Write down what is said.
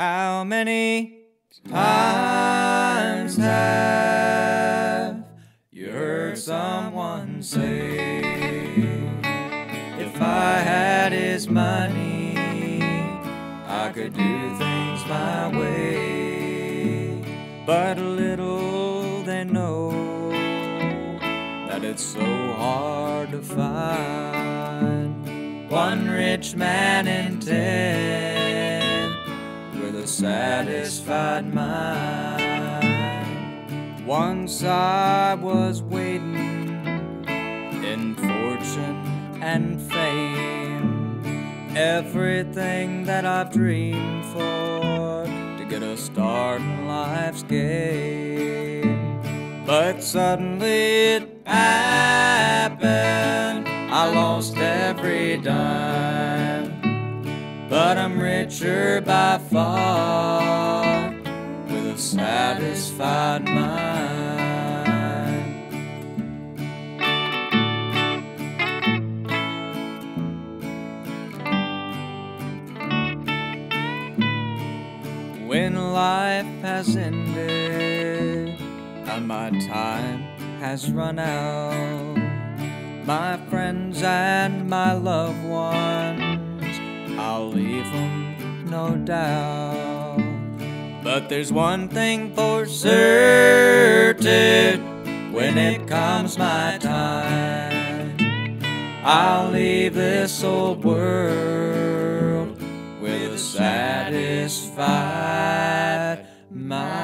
How many times have you heard someone say, If I had his money, I could do things my way? But little they know that it's so hard to find one rich man in ten a satisfied mind. Once I was waiting in fortune and fame, everything that I've dreamed for to get a start in life's game. But suddenly it happened. I lost every dime. But I'm richer by far with a satisfied mind. When life has ended and my time has run out, my friends and my loved ones, I'll leave them, no doubt. But there's one thing for certain when it comes my time, I'll leave this old world with a satisfied mind.